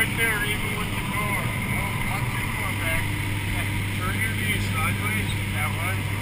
right there even with the door. Oh, not too far back. Turn your knee sideways, that one.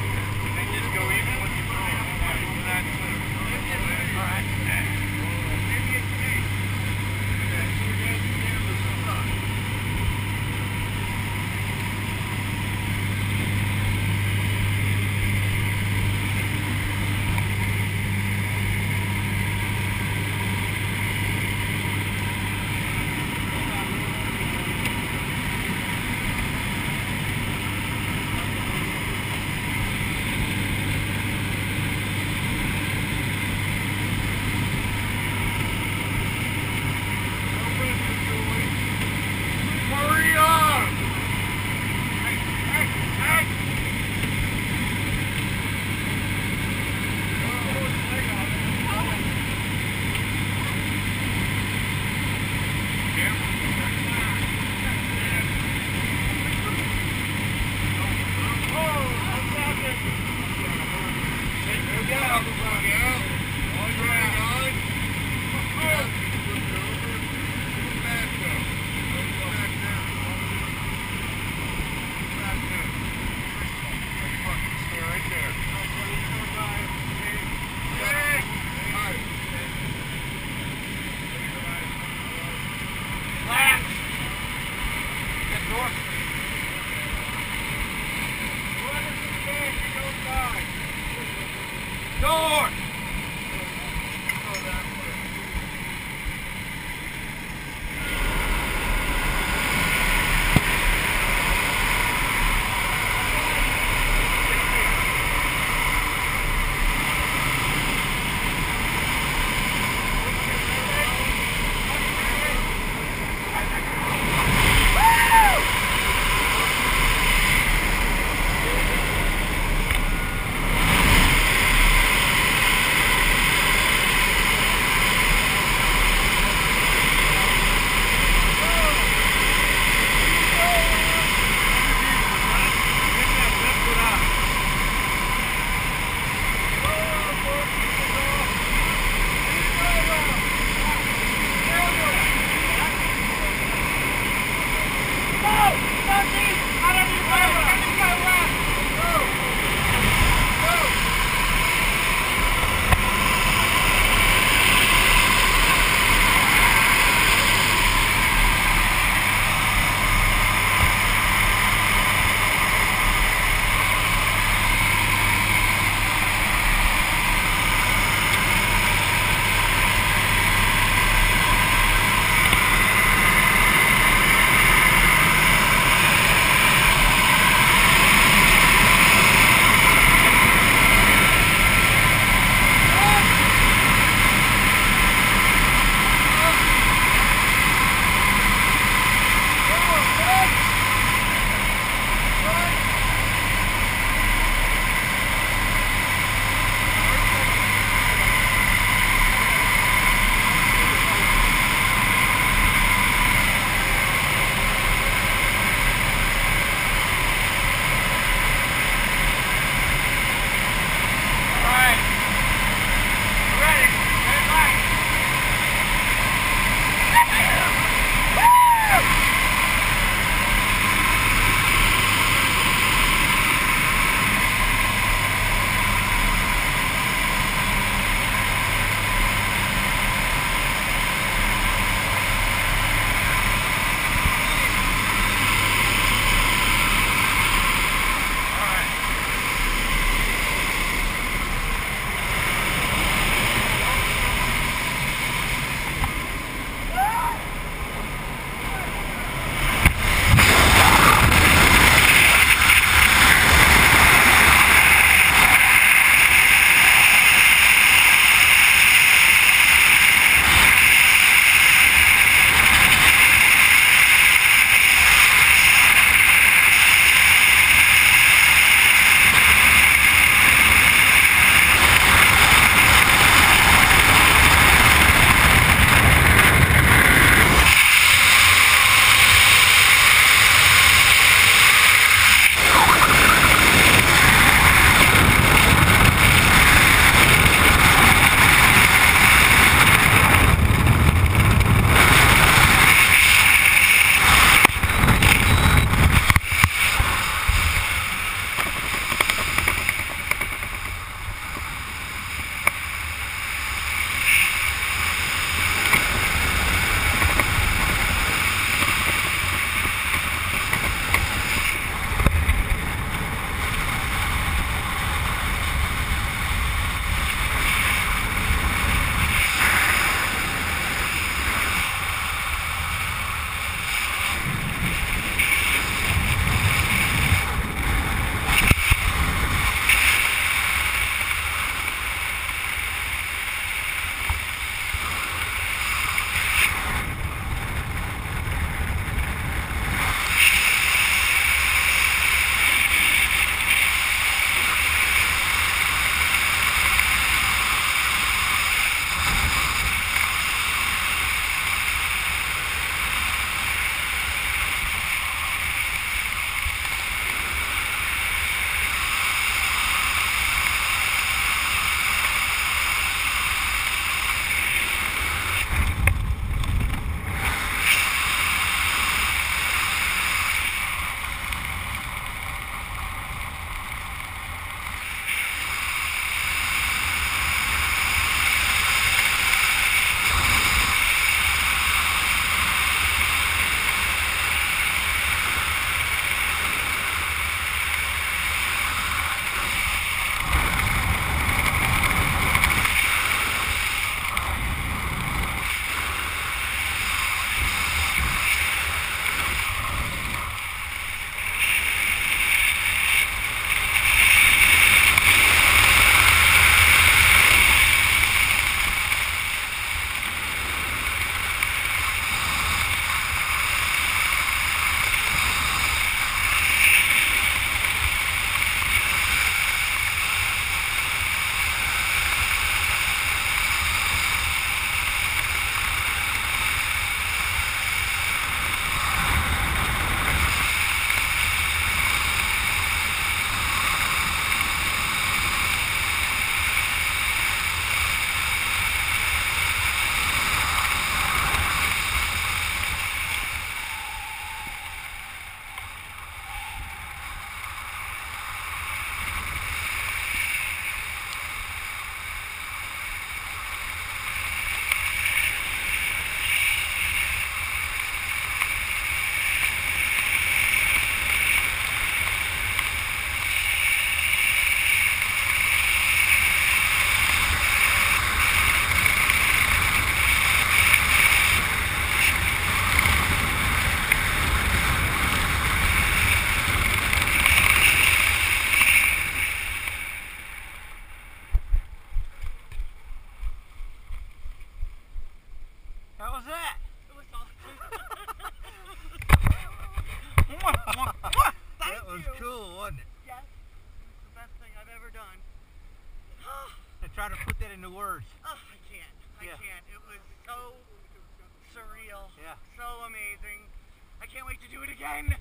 Can't wait to do it again.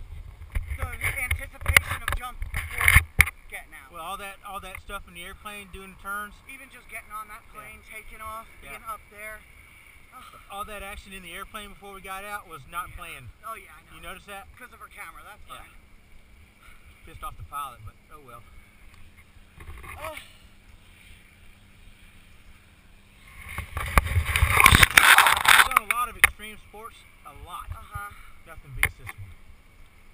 The anticipation of jump before getting out. Well, all that all that stuff in the airplane, doing the turns, Even just getting on that plane, taking off, Yeah. being up there. All that action in the airplane before we got out was not planned. oh yeah, I know. You notice that? Because of her camera, that's Yeah. fine. Pissed off the pilot, but oh well. Oh. I've done a lot of extreme sports, a lot. Uh-huh. Nothing beats this one.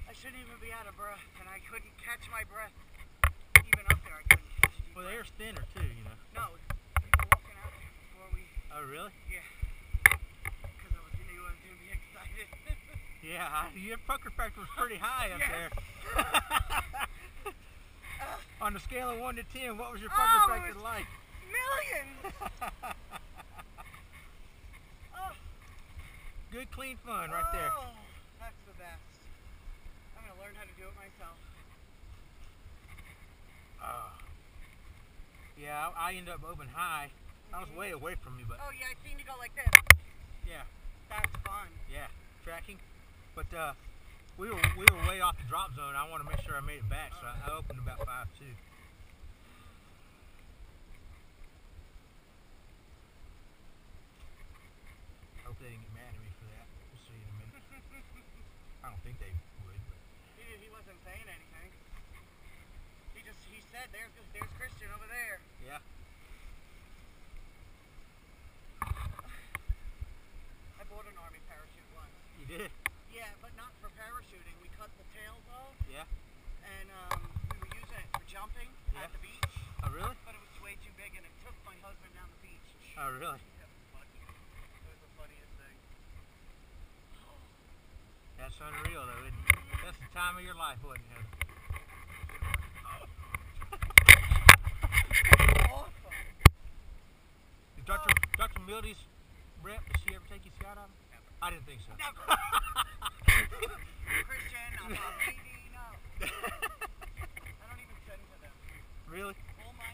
I shouldn't even be out of breath, and I couldn't catch my breath. Even up there, I couldn't catch deep Well, the air's thinner too, you know. No, we were walking out before we, Oh, really? yeah. Because I was I was going to be excited. Yeah, your pucker factor was pretty high up there. On a scale of 1 to 10, what was your Oh, pucker it factor like? Millions! Oh, Good, clean fun right there. Oh, the best. I'm going to learn how to do it myself. Oh. Yeah, I, I ended up open high. I was way away from you, but Oh, yeah, I seen you go like this. yeah, That's fun. yeah, tracking. But uh, we were we were way off the drop zone. I want to make sure I made it back, so I, I opened about five two. Hope they didn't get mad at me for that. We'll see in a minute. I don't think they would, but He, he wasn't saying anything. He just, he said, there's, there's Christian over there. yeah. I bought an army parachute once. You did? Yeah, but not for parachuting. We cut the tails off, Yeah. and um, we were using it for jumping Yeah. at the beach, Oh, really? but it was way too big, and it took my husband down the beach. Oh, really? That was funny. It was the funniest thing. That's unreal, though. It? That's the time of your life, wasn't it? Awesome. Did Dr. Dr. Mildy's rep, did she ever take you skydiving? Never. I didn't think so. Never. Christian, I'm not no. I don't even send to them. really?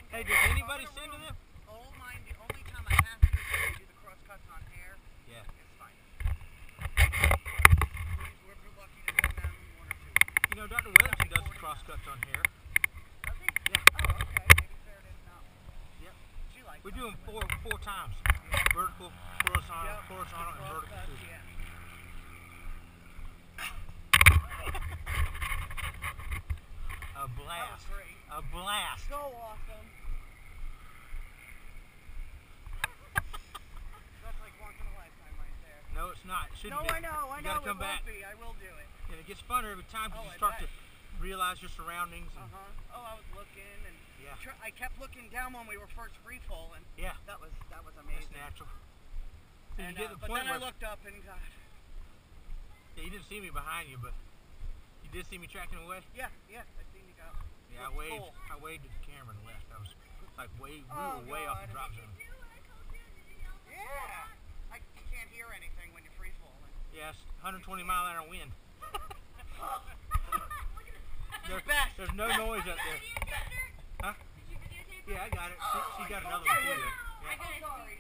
Hey, did anybody send to them? All mine, the only time I have to is when I do the cross cuts on hair. Yeah. It's fine. We're, we're lucky to send them one or two. You know, Dr. Does the cross cuts on hair. Does he? Yeah. Oh, okay. Maybe Sarah didn't know. Yep. She likes We do them four four times. Vertical, horizontal, Yep. horizontal, and vertical. cuts, yeah. A blast. A blast. So awesome. That's like once in a lifetime right there. No, it's not. It shouldn't No, be. I know, I you know. gotta come it back. be. I will do it. And it gets funner every time because Oh, you start to realize your surroundings. Uh huh. Oh, I was looking and Yeah. tr- I kept looking down when we were first free falling. Yeah. That was that was amazing. That's natural. So And, you get uh, the but point then I looked up and God, yeah, you didn't see me behind you, but you did see me tracking away. yeah, yeah, I seen you go. Yeah, I waved. cool. I waved at the camera and left. I was like way, we Oh, were way off the drop zone. Yeah. I you can't hear anything when you're free falling. Yes, 120 mile an hour wind. There, there's no noise up there. Huh? Yeah, I got it. She, she got another one too. Yeah. Sorry.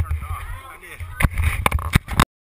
Turn it off. I did.